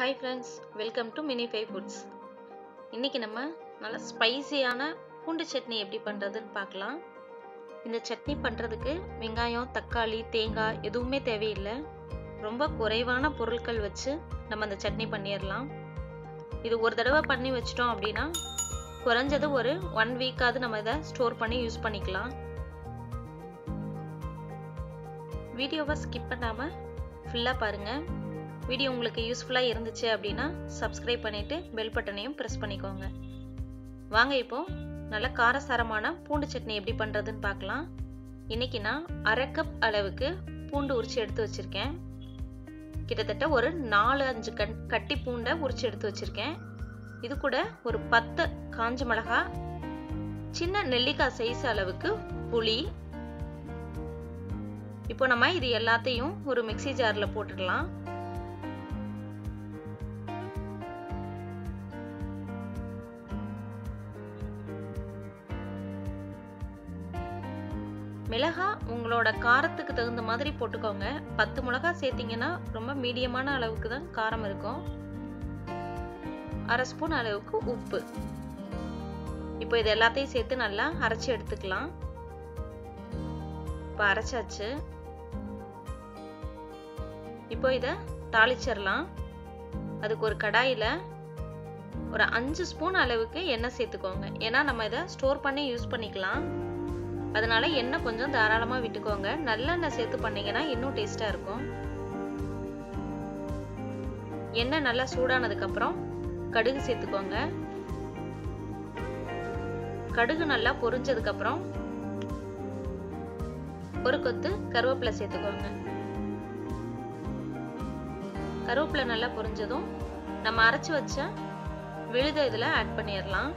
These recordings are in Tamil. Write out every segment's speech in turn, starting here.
Hi friends welcome to mini fi foods இன்றைக்கி நம்ம நல்லா ஸ்பைசியான பூண்டு சட்னி எப்படி பண்ணுறதுன்னு பார்க்கலாம். இந்த சட்னி பண்ணுறதுக்கு வெங்காயம் தக்காளி தேங்காய் எதுவுமே தேவையில்லை. ரொம்ப குறைவான பொருட்கள் வச்சு நம்ம அந்த சட்னி பண்ணிடலாம். இது ஒரு தடவை பண்ணி வச்சிட்டோம் அப்படின்னா குறைஞ்சது ஒரு ஒன் வீக்காவது நம்ம இதை ஸ்டோர் பண்ணி யூஸ் பண்ணிக்கலாம். வீடியோவை ஸ்கிப் பண்ணாமல் ஃபுல்லாக பாருங்கள் வீடியோ உங்களுக்கு யூஸ்ஃபுல்லாக இருந்துச்சு அப்படின்னா சப்ஸ்கிரைப் பண்ணிவிட்டு பெல் பட்டனையும் ப்ரெஸ் பண்ணிக்கோங்க. வாங்க இப்போ நல்ல காரசாரமான பூண்டு சட்னி எப்படி பண்ணுறதுன்னு பார்க்கலாம். இன்றைக்கி நான் அரை கப் அளவுக்கு பூண்டு உரிச்சு எடுத்து வச்சுருக்கேன். கிட்டத்தட்ட ஒரு நாலு அஞ்சு கண் கட்டி பூண்டை உரிச்சு எடுத்து வச்சுருக்கேன். இது கூட ஒரு பத்து காஞ்ச மிளகா சின்ன நெல்லிக்காய் சைஸ் அளவுக்கு புளி. இப்போ நம்ம இது எல்லாத்தையும் ஒரு மிக்சி ஜாரில் போட்டுடலாம். மிளகா உங்களோட காரத்துக்கு தகுந்த மாதிரி போட்டுக்கோங்க. பத்து மிளகா சேர்த்திங்கன்னா ரொம்ப மீடியமான அளவுக்கு தான் காரம் இருக்கும். அரை ஸ்பூன் அளவுக்கு உப்பு. இப்போ இது எல்லாத்தையும் சேர்த்து நல்லா அரைச்சி எடுத்துக்கலாம். இப்போ அரைச்சாச்சு. இப்போ இதை தாளிச்சிடலாம். அதுக்கு ஒரு கடாயில் ஒரு அஞ்சு ஸ்பூன் அளவுக்கு எண்ணெய் சேர்த்துக்கோங்க. ஏன்னா நம்ம இதை ஸ்டோர் பண்ணி யூஸ் பண்ணிக்கலாம். அதனால் எண்ணெய் கொஞ்சம் தாராளமாக விட்டுக்கோங்க. நல்லெண்ணெய் சேர்த்து பண்ணிங்கன்னா இன்னும் டேஸ்ட்டாக இருக்கும். எண்ணெய் நல்லா சூடானதுக்கப்புறம் கடுகு சேர்த்துக்கோங்க. கடுகு நல்லா பொரிஞ்சதுக்கப்புறம் ஒரு கொத்து கருவேப்பிலை சேர்த்துக்கோங்க. கருவேப்பிலை நல்லா பொரிஞ்சதும் நம்ம அரைச்சி வச்ச விழுத இதில் ஆட் பண்ணிடலாம்.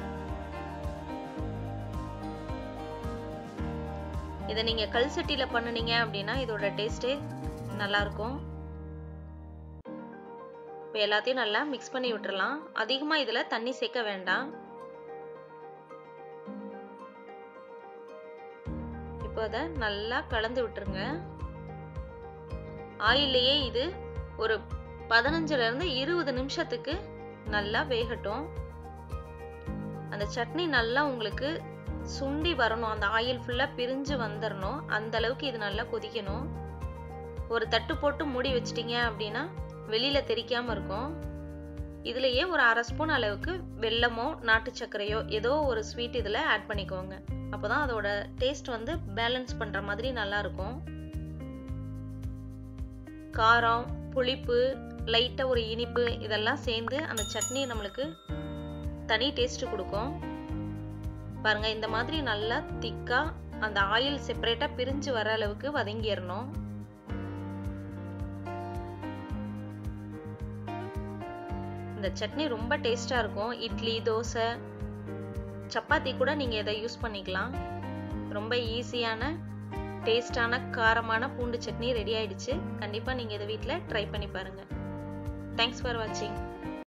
இதை நீங்கள் கல் சட்டியில் பண்ணுனீங்க அப்படின்னா இதோட டேஸ்ட்டே நல்லாயிருக்கும். இப்போ எல்லாத்தையும் நல்லா மிக்ஸ் பண்ணி விட்டுறலாம். அதிகமாக இதில் தண்ணி சேர்க்க வேண்டாம். இப்போ அதை நல்லா கலந்து விட்டுருங்க. ஆயிலேயே இது ஒரு பதினஞ்சுலேருந்து இருபது நிமிஷத்துக்கு நல்லா வேகட்டும். அந்த சட்னி நல்லா உங்களுக்கு சுண்டி வரணும். அந்த ஆயில் ஃபுல்லாக பிரிஞ்சு வந்துடணும் அந்த அளவுக்கு இது நல்லா கொதிக்கணும். ஒரு தட்டு போட்டு மூடி வச்சிட்டிங்க அப்படின்னா வெளியில் தெரிக்காமல் இருக்கும். இதுலேயே ஒரு அரை ஸ்பூன் அளவுக்கு வெல்லமோ நாட்டு சர்க்கரையோ ஏதோ ஒரு ஸ்வீட் இதில் ஆட் பண்ணிக்கோங்க. அப்போ தான் அதோட டேஸ்ட் வந்து பேலன்ஸ் பண்ணுற மாதிரி நல்லாயிருக்கும் காரம் புளிப்பு லைட்டாக ஒரு இனிப்பு இதெல்லாம் சேர்ந்து அந்த சட்னி நம்மளுக்கு தனி டேஸ்ட்டு கொடுக்கும். பாருங்க இந்த மாதிரி நல்லா திக்கா அந்த ஆயில் செப்பரேட்டா பிரிஞ்சு வர அளவுக்கு வதங்கிடணும். இந்த சட்னி ரொம்ப டேஸ்டா இருக்கும். இட்லி தோசை சப்பாத்தி கூட நீங்க இதை யூஸ் பண்ணிக்கலாம். ரொம்ப ஈஸியான டேஸ்டான காரமான பூண்டு சட்னி ரெடி ஆயிடுச்சு. கண்டிப்பா நீங்க இதை வீட்டில் ட்ரை பண்ணி பாருங்க. தேங்க்ஸ் ஃபார் வாட்சிங்